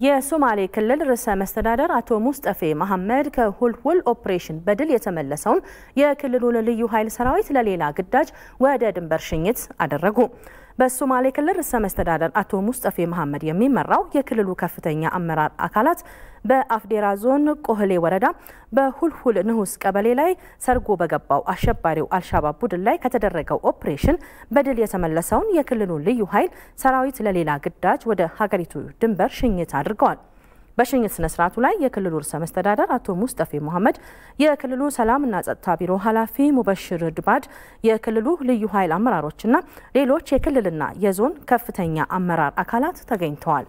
የሶማሌ ክልል ርዕሰ መስተዳደር አቶ ሙስጠፌ መሐመድ ከሁልሁል ኦፕሬሽን በድል የተመለሰውን የክልሉን ልዩ ኃይል ሰራዊት ለሌላ ግዳጅ ወደ ድንበር ሽኝት አደረጉ። በሶማሌ ክልል ርዕሰ መስተዳደር አቶ ሙስጠፌ መሐመድ የሚመራው የክልሉ ከፍተኛ አመራር አካላት በአፍዴራ ዞን ቆህሌ ወረዳ በሁልሁል ንሁስ ቀበሌ ላይ ሰርጎ በገባው አሸባሪው አልሻባብ ቡድን ላይ ከተደረገው ኦፕሬሽን በድል የተመለሰውን የክልሉን ልዩ ኃይል ሰራዊት ለሌላ ግዳጅ ወደ ሀገሪቱ ድንበር ሽኝት አድርገዋል። በሽኝት ስነ ስርዓቱ ላይ የክልሉ ርዕሰ መስተዳደር አቶ ሙስጠፌ መሐመድ፣ የክልሉ ሰላምና ጸጥታ ቢሮ ኃላፊ ሙበሽር ድባድ፣ የክልሉ ልዩ ኃይል አመራሮችና ሌሎች የክልልና የዞን ከፍተኛ አመራር አካላት ተገኝተዋል።